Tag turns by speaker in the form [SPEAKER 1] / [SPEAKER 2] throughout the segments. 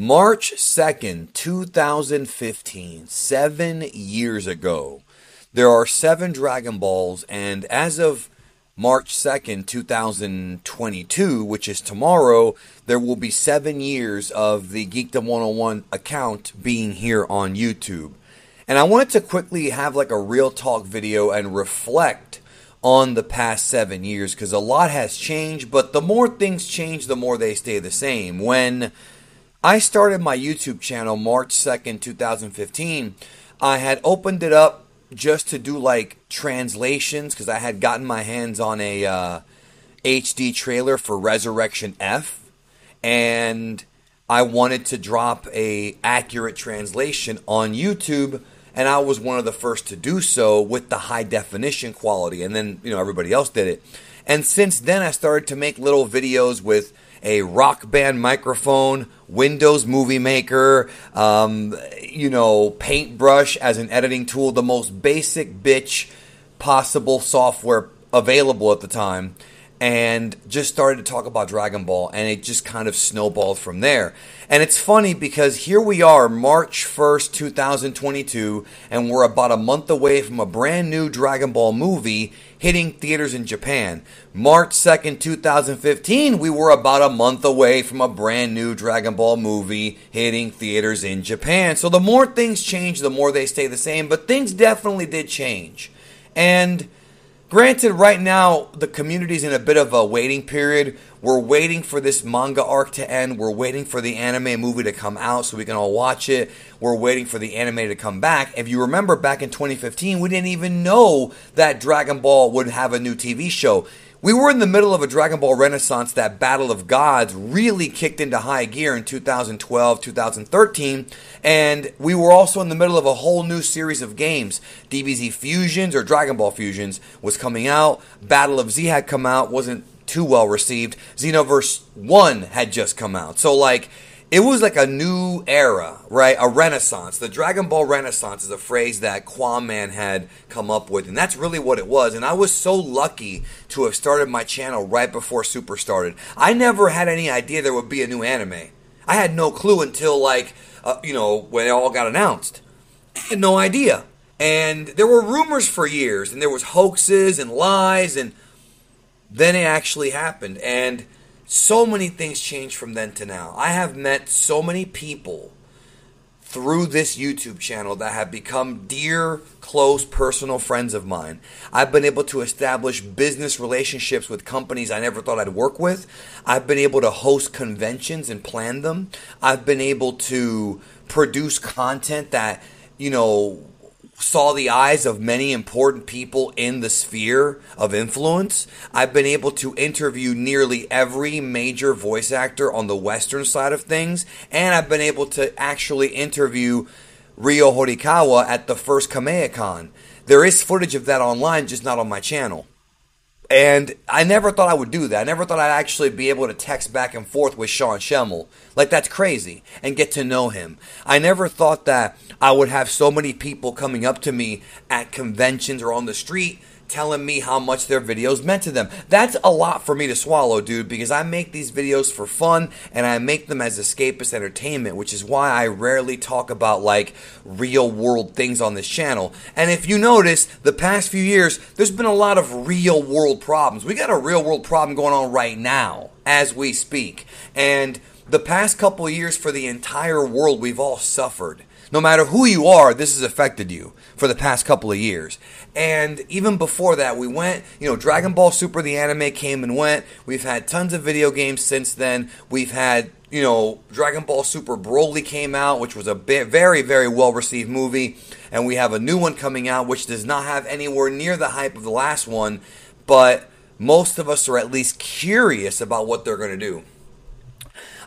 [SPEAKER 1] March 2nd, 2015, seven years ago, there are seven Dragon Balls, and as of March 2nd, 2022, which is tomorrow, there will be seven years of the Geekdom 101 account being here on YouTube. And I wanted to quickly have like a real talk video and reflect on the past seven years because a lot has changed, but the more things change, the more they stay the same. When I started my YouTube channel March 2nd, 2015, I had opened it up just to do like translations because I had gotten my hands on a uh, HD trailer for Resurrection F, and I wanted to drop a accurate translation on YouTube, and I was one of the first to do so with the high definition quality, and then you know everybody else did it, and since then I started to make little videos with a rock band microphone, Windows Movie Maker, um, you know, Paintbrush as an editing tool, the most basic bitch possible software available at the time and just started to talk about Dragon Ball, and it just kind of snowballed from there. And it's funny because here we are, March 1st, 2022, and we're about a month away from a brand new Dragon Ball movie hitting theaters in Japan. March 2nd, 2015, we were about a month away from a brand new Dragon Ball movie hitting theaters in Japan. So the more things change, the more they stay the same, but things definitely did change. And Granted, right now the community's in a bit of a waiting period. We're waiting for this manga arc to end. We're waiting for the anime movie to come out so we can all watch it. We're waiting for the anime to come back. If you remember back in 2015, we didn't even know that Dragon Ball would have a new TV show. We were in the middle of a Dragon Ball renaissance that Battle of Gods really kicked into high gear in 2012, 2013, and we were also in the middle of a whole new series of games. DBZ Fusions or Dragon Ball Fusions was coming out, Battle of Z had come out, wasn't too well received. Xenoverse 1 had just come out. So like it was like a new era, right? A renaissance. The Dragon Ball Renaissance is a phrase that Quamman had come up with, and that's really what it was. And I was so lucky to have started my channel right before Super started. I never had any idea there would be a new anime. I had no clue until like, uh, you know, when it all got announced. I had no idea. And there were rumors for years, and there was hoaxes and lies, and then it actually happened. And so many things changed from then to now. I have met so many people through this YouTube channel that have become dear, close, personal friends of mine. I've been able to establish business relationships with companies I never thought I'd work with. I've been able to host conventions and plan them. I've been able to produce content that, you know, saw the eyes of many important people in the sphere of influence. I've been able to interview nearly every major voice actor on the Western side of things, and I've been able to actually interview Ryo Horikawa at the first Kamehacon. There is footage of that online, just not on my channel. And I never thought I would do that. I never thought I'd actually be able to text back and forth with Sean Schemmel. Like, that's crazy. And get to know him. I never thought that I would have so many people coming up to me at conventions or on the street telling me how much their videos meant to them. That's a lot for me to swallow, dude, because I make these videos for fun and I make them as escapist entertainment, which is why I rarely talk about like real world things on this channel. And if you notice, the past few years, there's been a lot of real world problems. We got a real world problem going on right now as we speak. And the past couple years for the entire world, we've all suffered. No matter who you are, this has affected you for the past couple of years. And even before that, we went, you know, Dragon Ball Super, the anime came and went. We've had tons of video games since then. We've had, you know, Dragon Ball Super Broly came out, which was a very, very well received movie. And we have a new one coming out, which does not have anywhere near the hype of the last one. But most of us are at least curious about what they're going to do.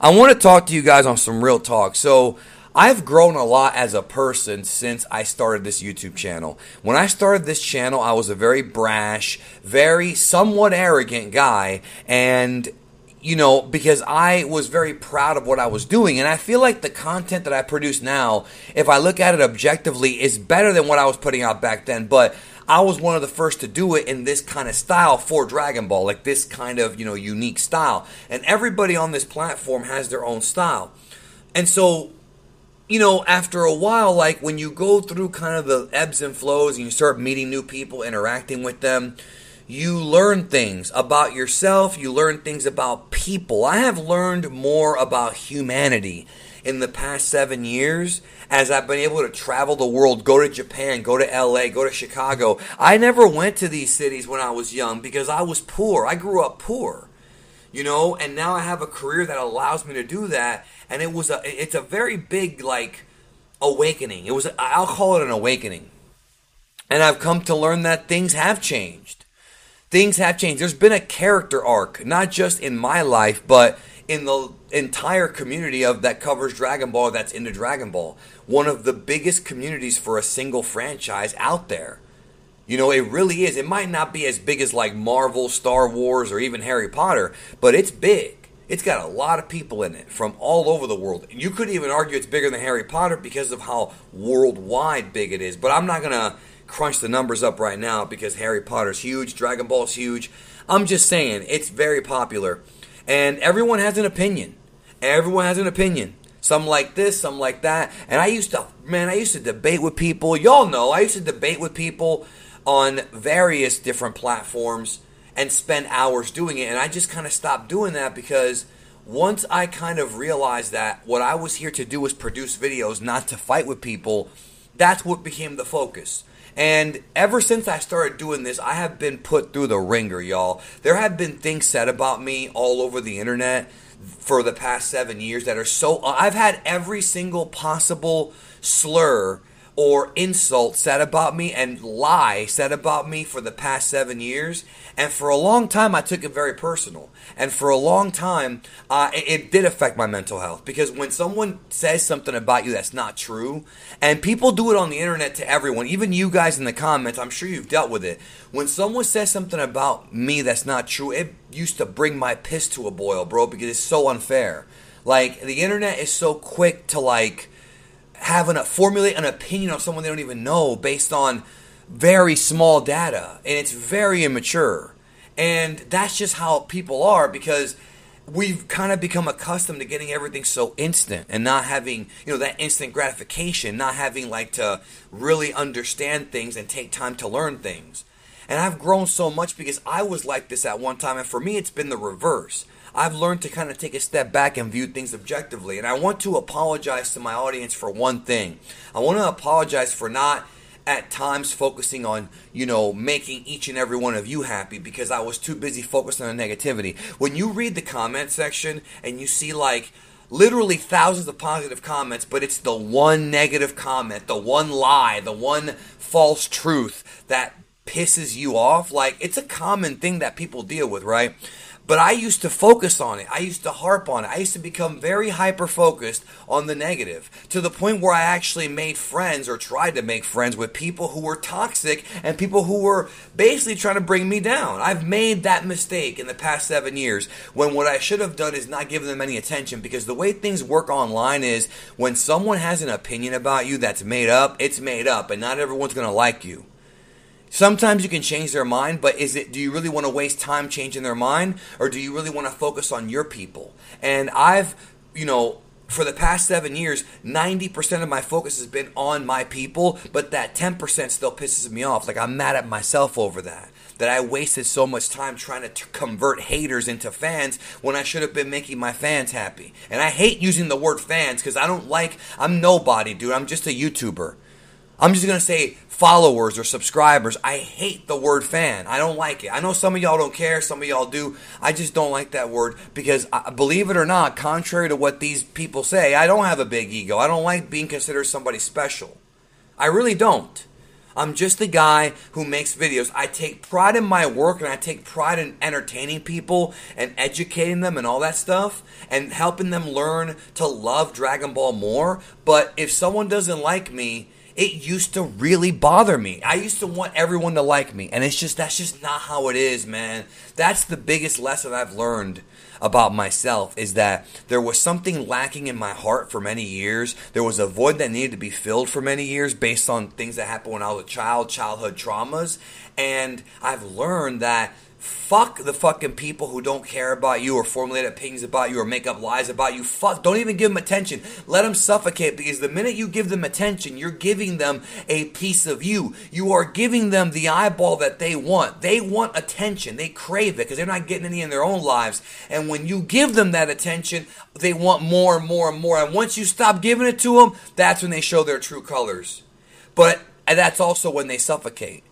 [SPEAKER 1] I want to talk to you guys on some real talk. So, I've grown a lot as a person since I started this YouTube channel. When I started this channel, I was a very brash, very somewhat arrogant guy, and you know, because I was very proud of what I was doing. And I feel like the content that I produce now, if I look at it objectively, is better than what I was putting out back then. But I was one of the first to do it in this kind of style for Dragon Ball, like this kind of, you know, unique style. And everybody on this platform has their own style and so you know, after a while, like when you go through kind of the ebbs and flows and you start meeting new people, interacting with them, you learn things about yourself, you learn things about people. I have learned more about humanity in the past seven years as I've been able to travel the world, go to Japan, go to LA, go to Chicago. I never went to these cities when I was young because I was poor. I grew up poor you know and now i have a career that allows me to do that and it was a it's a very big like awakening. It was i'll call it an awakening. And i've come to learn that things have changed. Things have changed. There's been a character arc not just in my life but in the entire community of that covers dragon ball that's into dragon ball. One of the biggest communities for a single franchise out there. You know, it really is. It might not be as big as like Marvel, Star Wars, or even Harry Potter, but it's big. It's got a lot of people in it from all over the world. You could even argue it's bigger than Harry Potter because of how worldwide big it is. But I'm not going to crunch the numbers up right now because Harry Potter's huge, Dragon Ball's huge. I'm just saying it's very popular. And everyone has an opinion. Everyone has an opinion. Some like this, some like that. And I used to, man, I used to debate with people. Y'all know, I used to debate with people on various different platforms and spend hours doing it. And I just kind of stopped doing that because once I kind of realized that what I was here to do was produce videos, not to fight with people, that's what became the focus. And ever since I started doing this, I have been put through the ringer, y'all. There have been things said about me all over the internet for the past seven years that are so. I've had every single possible slur or insult said about me and lie said about me for the past seven years. And for a long time, I took it very personal. And for a long time, uh, it, it, did affect my mental health because when someone says something about you that's not true, and people do it on the internet to everyone, even you guys in the comments, I'm sure you've dealt with it. When someone says something about me that's not true, it used to bring my piss to a boil, bro, because it's so unfair. Like, the internet is so quick to, like, having a formulate an opinion on someone they don't even know based on very small data and it's very immature. And that's just how people are because we've kind of become accustomed to getting everything so instant and not having you know that instant gratification not having like to really understand things and take time to learn things. And i've grown so much because i was like this at one time and for me it's been the reverse I've learned to kind of take a step back and view things objectively. And I want to apologize to my audience for one thing. I want to apologize for not at times focusing on, you know, making each and every one of you happy because I was too busy focused on the negativity. When you read the comment section and you see like literally thousands of positive comments, but it's the one negative comment, the one lie, the one false truth that pisses you off, like it's a common thing that people deal with, right? But I used to focus on it. I used to harp on it. I used to become very hyper focused on the negative to the point where I actually made friends or tried to make friends with people who were toxic and people who were basically trying to bring me down. I've made that mistake in the past seven years when what I should have done is not give them any attention because the way things work online is when someone has an opinion about you that's made up, it's made up, and not everyone's going to like you. Sometimes you can change their mind, but is it do you really want to waste time changing their mind or do you really want to focus on your people? And I've, you know, for the past 7 years, 90% of my focus has been on my people, but that 10% still pisses me off. Like I'm mad at myself over that. That I wasted so much time trying to t- convert haters into fans when I should have been making my fans happy. And I hate using the word fans because I don't like, I'm nobody, dude. I'm just a YouTuber. I'm just gonna say followers or subscribers. I hate the word fan. I don't like it. I know some of y'all don't care, some of y'all do. I just don't like that word because, I, believe it or not, contrary to what these people say, I don't have a big ego. I don't like being considered somebody special. I really don't. I'm just a guy who makes videos. I take pride in my work and I take pride in entertaining people and educating them and all that stuff and helping them learn to love Dragon Ball more. But if someone doesn't like me, it used to really bother me. I used to want everyone to like me, and it's just that's just not how it is, man. That's the biggest lesson I've learned about myself is that there was something lacking in my heart for many years. There was a void that needed to be filled for many years based on things that happened when I was a child, childhood traumas, and I've learned that Fuck the fucking people who don't care about you or formulate opinions about you or make up lies about you. Fuck, don't even give them attention. Let them suffocate because the minute you give them attention, you're giving them a piece of you. You are giving them the eyeball that they want. They want attention. They crave it because they're not getting any in their own lives. And when you give them that attention, they want more and more and more. And once you stop giving it to them, that's when they show their true colors. But that's also when they suffocate.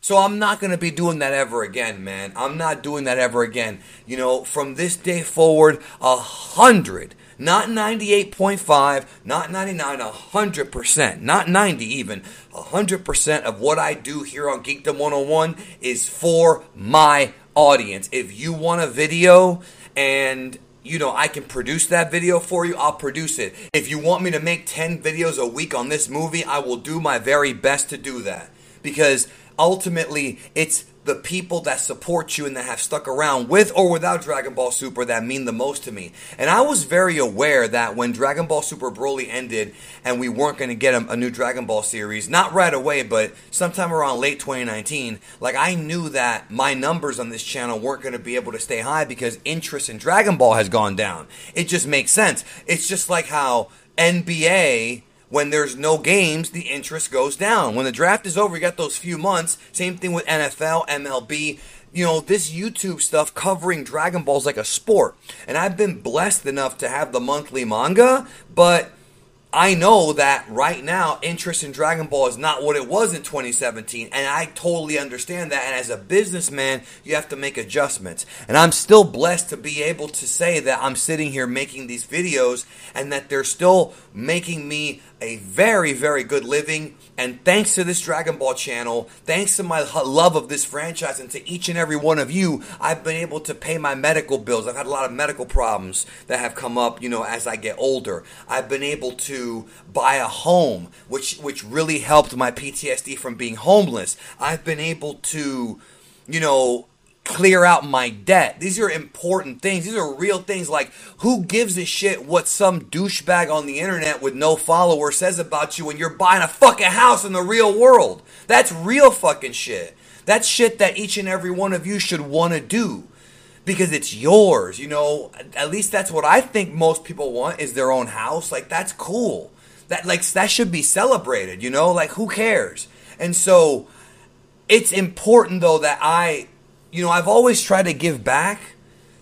[SPEAKER 1] So I'm not going to be doing that ever again, man. I'm not doing that ever again. You know, from this day forward, a hundred, not 98.5, not 99, a hundred percent, not 90 even, a hundred percent of what I do here on Geekdom 101 is for my audience. If you want a video and you know, I can produce that video for you, I'll produce it. If you want me to make 10 videos a week on this movie, I will do my very best to do that. Because ultimately it's the people that support you and that have stuck around with or without Dragon Ball Super that mean the most to me. And I was very aware that when Dragon Ball Super Broly ended and we weren't going to get a, a, new Dragon Ball series, not right away, but sometime around late 2019, like I knew that my numbers on this channel weren't going to be able to stay high because interest in Dragon Ball has gone down. It just makes sense. It's just like how NBA when there's no games, the interest goes down. When the draft is over, you got those few months. Same thing with NFL, MLB. You know, this YouTube stuff covering Dragon Ball is like a sport. And I've been blessed enough to have the monthly manga, but I know that right now interest in Dragon Ball is not what it was in 2017 and I totally understand that and as a businessman you have to make adjustments and I'm still blessed to be able to say that I'm sitting here making these videos and that they're still making me a very very good living and thanks to this Dragon Ball channel, thanks to my love of this franchise and to each and every one of you, I've been able to pay my medical bills. I've had a lot of medical problems that have come up, you know, as I get older. I've been able to buy a home, which which really helped my PTSD from being homeless. I've been able to, you know, clear out my debt. These are important things. These are real things. Like, who gives a shit what some douchebag on the internet with no follower says about you when you're buying a fucking house in the real world? That's real fucking shit. That's shit that each and every one of you should want to do because it's yours. You know, at least that's what I think most people want is their own house. Like, that's cool. That like that should be celebrated. You know, like who cares? And so. It's important though that I you know, I've always tried to give back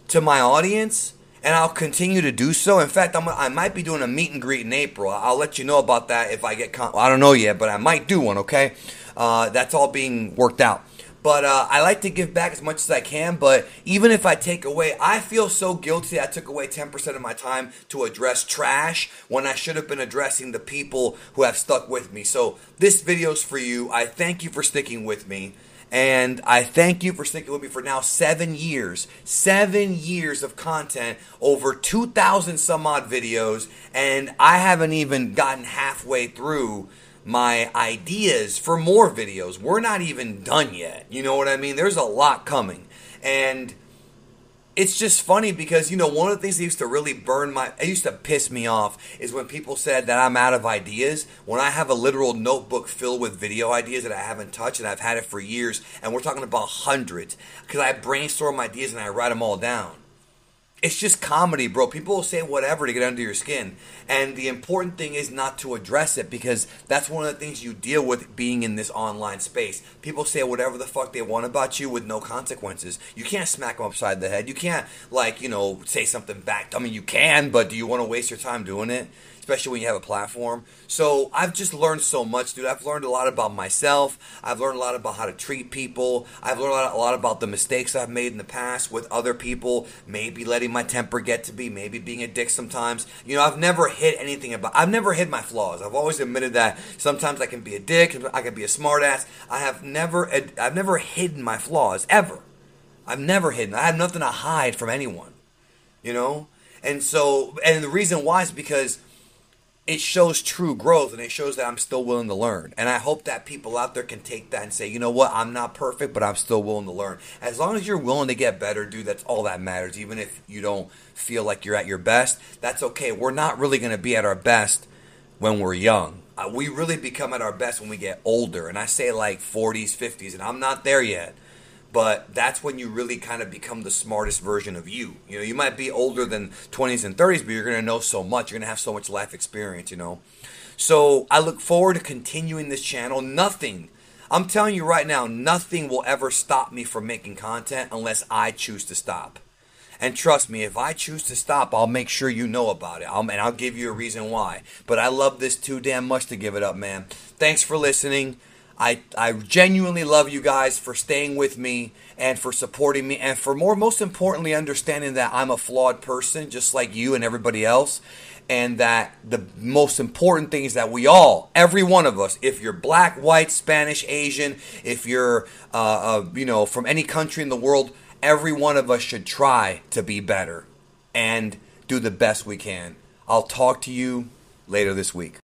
[SPEAKER 1] to my audience, and I'll continue to do so. In fact, I'm, I might be doing a meet and greet in April. I'll let you know about that if I get. Con- I don't know yet, but I might do one. Okay, uh, that's all being worked out. But uh, I like to give back as much as I can. But even if I take away, I feel so guilty. I took away 10% of my time to address trash when I should have been addressing the people who have stuck with me. So this video's for you. I thank you for sticking with me. And I thank you for sticking with me for now seven years. Seven years of content, over 2,000 some odd videos, and I haven't even gotten halfway through my ideas for more videos. We're not even done yet. You know what I mean? There's a lot coming. And it's just funny because you know one of the things that used to really burn my it used to piss me off is when people said that I'm out of ideas when I have a literal notebook filled with video ideas that I haven't touched and I've had it for years and we're talking about hundreds because I brainstorm ideas and I write them all down it's just comedy, bro. People will say whatever to get under your skin. And the important thing is not to address it because that's one of the things you deal with being in this online space. People say whatever the fuck they want about you with no consequences. You can't smack them upside the head. You can't, like, you know, say something back. I mean, you can, but do you want to waste your time doing it? Especially when you have a platform. So I've just learned so much, dude. I've learned a lot about myself. I've learned a lot about how to treat people. I've learned a lot, about the mistakes I've made in the past with other people. Maybe letting my temper get to be, Maybe being a dick sometimes. You know, I've never hid anything about. I've never hid my flaws. I've always admitted that sometimes I can be a dick. I can be a smartass. I have never. I've never hidden my flaws ever. I've never hidden. I have nothing to hide from anyone. You know. And so, and the reason why is because it shows true growth and it shows that I'm still willing to learn. And I hope that people out there can take that and say, you know what, I'm not perfect, but I'm still willing to learn. As long as you're willing to get better, dude, that's all that matters. Even if you don't feel like you're at your best, that's okay. We're not really going to be at our best when we're young. Uh, we really become at our best when we get older. And I say like 40s, 50s, and I'm not there yet. But that's when you really kind of become the smartest version of you. You know, you might be older than 20s and 30s, but you're going to know so much. You're going to have so much life experience, you know. So I look forward to continuing this channel. Nothing, I'm telling you right now, nothing will ever stop me from making content unless I choose to stop. And trust me, if I choose to stop, I'll make sure you know about it. I'll, and I'll give you a reason why. But I love this too damn much to give it up, man. Thanks for listening. I, I genuinely love you guys for staying with me and for supporting me and for more most importantly understanding that I'm a flawed person just like you and everybody else and that the most important thing is that we all every one of us if you're black white spanish asian if you're uh, uh, you know from any country in the world every one of us should try to be better and do the best we can. I'll talk to you later this week